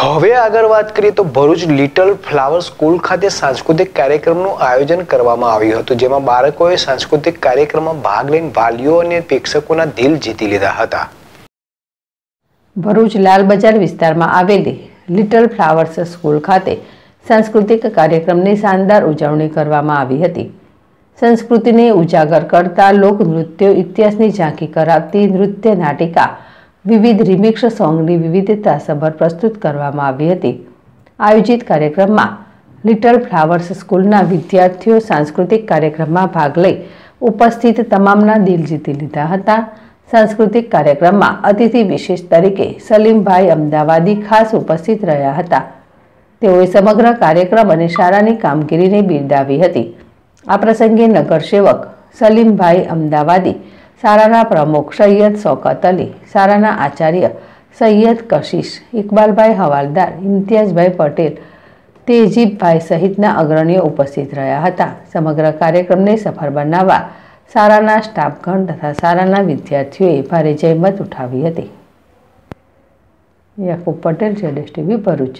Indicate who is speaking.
Speaker 1: હવે આગળ વાત કરીએ તો ભરૂચ લિટલ ફ્લાવર સ્કૂલ ખાતે સાંસ્કૃતિક કાર્યક્રમનું આયોજન કરવામાં આવ્યું હતું, જેમાં બાળકોએ સાંસ્કૃતિક કાર્યક્રમમાં ભાગ લઈને વાલીઓ અને પ્રેક્ષકોના દિલ જીતી લીધા હતા.
Speaker 2: ભરૂચ લાલ બજાર વિસ્તારમાં આવેલી લિટલ ફ્લાવર્સ સ્કૂલ ખાતે સાંસ્કૃતિક કાર્યક્રમની શાનદાર ઉજવણી કરવામાં આવી હતી. સંસ્કૃતિને ઉજાગર કરતા લોકનૃત્યો ઇતિહાસની ઝાંખી કરાવતી નૃત્ય નાટિકા વિવિધ રિમિક્સ સોંગની વિવિધતાસભર પ્રસ્તુત કરવામાં આવી હતી. આયોજિત કાર્યક્રમમાં લિટલ ફ્લાવર્સ સ્કૂલના વિદ્યાર્થીઓ સાંસ્કૃતિક કાર્યક્રમમાં ભાગ લઈ ઉપસ્થિત તમામના દિલ જીતી લીધા હતા. સાંસ્કૃતિક કાર્યક્રમમાં અતિથિ વિશેષ તરીકે સલીમભાઈ અમદાવાદી ખાસ ઉપસ્થિત રહ્યા હતા. તેઓએ સમગ્ર કાર્યક્રમ અને શાળાની કામગીરીને બિરદાવી હતી. આ પ્રસંગે નગરસેવક સલીમભાઈ અમદાવાદી શાળાના પ્રમુખ સૈયદ શોકત અલી શાળાના આચાર્ય સૈયદ કશિશ ઇકબાલભાઈ હવાલદાર, ઇમ્તિયાઝભાઈ પટેલ, તેજીબભાઈ સહિતના અગ્રણીઓ ઉપસ્થિત રહ્યા હતા. સમગ્ર કાર્યક્રમને સફળ બનાવવા શાળાના સ્ટાફગણ તથા શાળાના વિદ્યાર્થીઓએ ભારે જહેમત ઉઠાવી હતી. યાકુબ પટેલ, જેડેશ ટીવી ભરૂચ.